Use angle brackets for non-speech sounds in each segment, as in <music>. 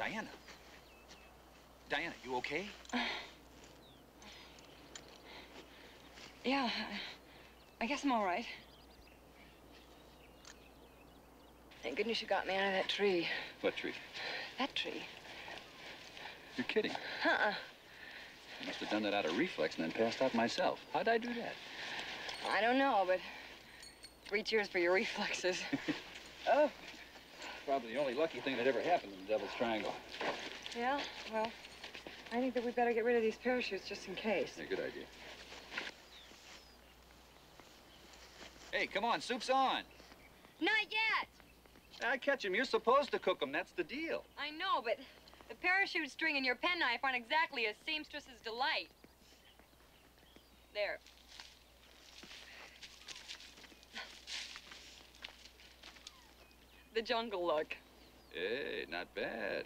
Diana. Diana, you okay? Yeah, I, I guess I'm all right. Thank goodness you got me out of that tree. What tree? That tree. You're kidding. Uh-uh. I must have done that out of reflex and then passed out myself. How'd I do that? I don't know, but three cheers for your reflexes. <laughs> Oh. Probably the only lucky thing that ever happened in the Devil's Triangle. yeah, well, I think that we better get rid of these parachutes just in case. Yeah, good idea. Hey, come on, soup's on. Not yet. I catch 'em. You're supposed to cook 'em. That's the deal. I know, but the parachute string and your penknife aren't exactly a seamstress's delight. There. The jungle look. Hey, not bad.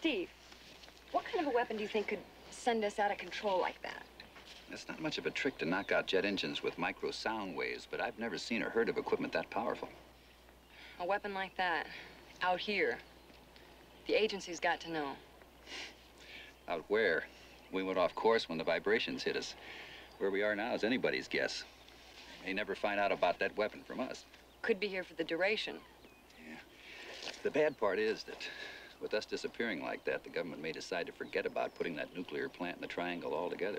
Steve, what kind of a weapon do you think could send us out of control like that? It's not much of a trick to knock out jet engines with micro sound waves, but I've never seen or heard of equipment that powerful. A weapon like that, out here. The agency's got to know. Out where? We went off course when the vibrations hit us. Where we are now is anybody's guess. They never find out about that weapon from us. Could be here for the duration. Yeah. The bad part is that with us disappearing like that, the government may decide to forget about putting that nuclear plant in the triangle altogether.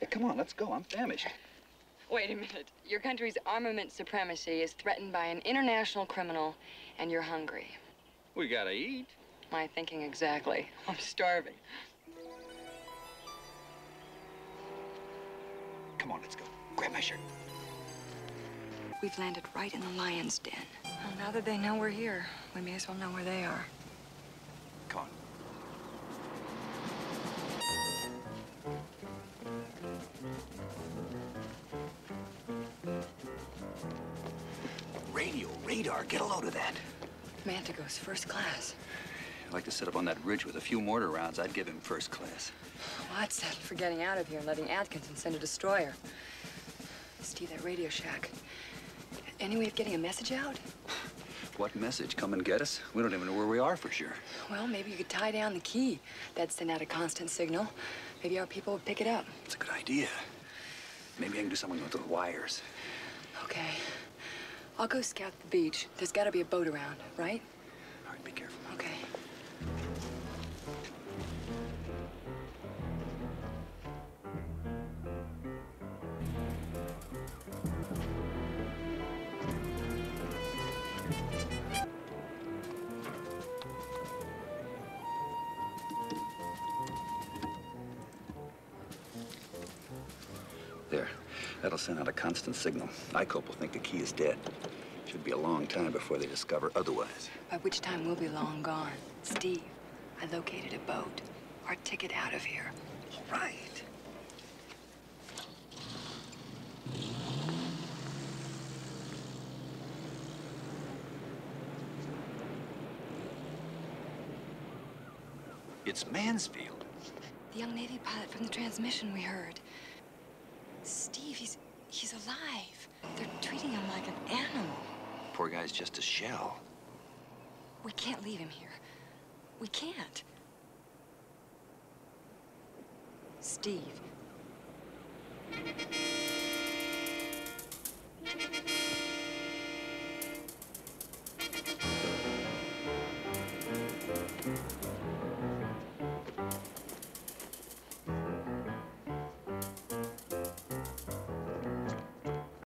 Hey, come on, let's go. I'm famished. <laughs> Wait a minute. Your country's armament supremacy is threatened by an international criminal, and you're hungry. We gotta eat. My thinking exactly. <laughs> I'm starving. Come on, let's go. Grab my shirt. We've landed right in the lion's den. Well, now that they know we're here, we may as well know where they are. Come on. Radio, radar, get a load of that. Mantico's first class. I'd like to sit up on that ridge with a few mortar rounds. I'd give him first class. Well, I'd settle for getting out of here and letting Atkinson send a destroyer. Steve, that Radio Shack. Any way of getting a message out? What message? Come and get us? We don't even know where we are for sure. Well, maybe you could tie down the key. That'd send out a constant signal. Maybe our people would pick it up. It's a good idea. Maybe I can do something with the wires. Okay. I'll go scout the beach. There's got to be a boat around, right? All right, be careful. Okay. That'll send out a constant signal. ICOP will think the key is dead. Should be a long time before they discover otherwise. By which time we'll be long gone. Steve, I located a boat. Our ticket out of here. All right. It's Mansfield. The young Navy pilot from the transmission we heard. Steve, he's he's alive. They're treating him like an animal. Poor guy's just a shell. We can't leave him here. We can't. Steve.